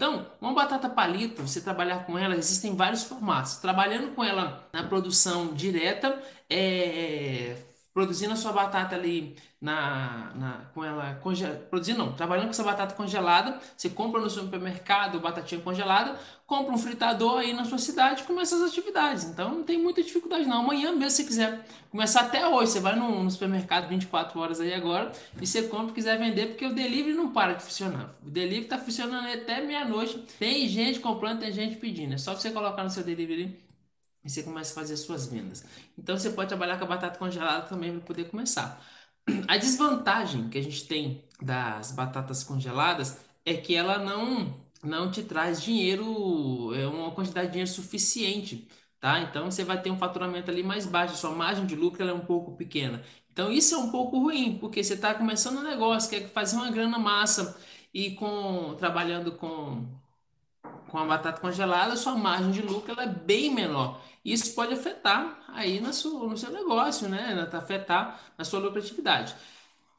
Então, uma batata palito, você trabalhar com ela, existem vários formatos. Trabalhando com ela na produção direta, é, produzindo a sua batata ali na, na com ela congelada, produzindo não, trabalhando com essa batata congelada, você compra no supermercado batatinha congelada, compra um fritador aí na sua cidade começa as atividades. Então não tem muita dificuldade não. Amanhã mesmo se quiser começar até hoje, você vai no, no supermercado 24 horas aí agora e você compra quiser vender, porque o delivery não para de funcionar. O delivery está funcionando até meia-noite. Tem gente comprando, tem gente pedindo. É só você colocar no seu delivery e você começa a fazer suas vendas. Então você pode trabalhar com a batata congelada também para poder começar. A desvantagem que a gente tem das batatas congeladas é que ela não não te traz dinheiro, é uma quantidade de dinheiro suficiente, tá? Então você vai ter um faturamento ali mais baixo, sua margem de lucro é um pouco pequena. Então isso é um pouco ruim, porque você está começando um negócio, quer fazer uma grana massa e com trabalhando com com a batata congelada, sua margem de lucro ela é bem menor. Isso pode afetar aí na sua, no seu negócio, né? Afetar na sua lucratividade.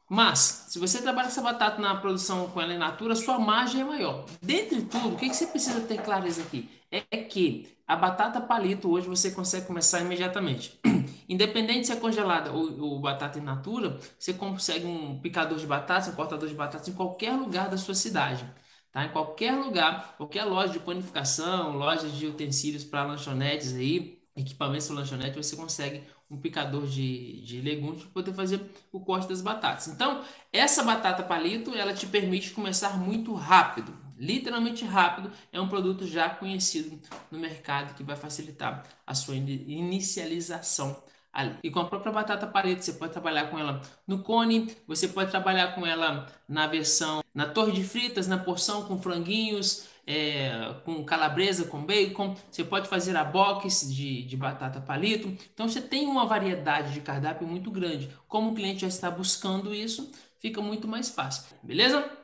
Mas, se você trabalha essa batata na produção com ela em natura, sua margem é maior. Dentre tudo, o que, que você precisa ter clareza aqui? É que a batata palito hoje você consegue começar imediatamente. Independente se é congelada ou, ou batata in natura, você consegue um picador de batatas, um cortador de batatas em qualquer lugar da sua cidade. Tá? Em qualquer lugar, qualquer loja de panificação, loja de utensílios para lanchonetes aí, equipamentos para lanchonete, você consegue um picador de, de legumes para poder fazer o corte das batatas. Então, essa batata palito, ela te permite começar muito rápido, literalmente rápido. É um produto já conhecido no mercado que vai facilitar a sua inicialização ali. E com a própria batata paleta, você pode trabalhar com ela no cone, você pode trabalhar com ela na versão, na torre de fritas, na porção com franguinhos, é, com calabresa, com bacon, você pode fazer a box de, de batata palito. Então você tem uma variedade de cardápio muito grande. Como o cliente já está buscando isso, fica muito mais fácil, beleza?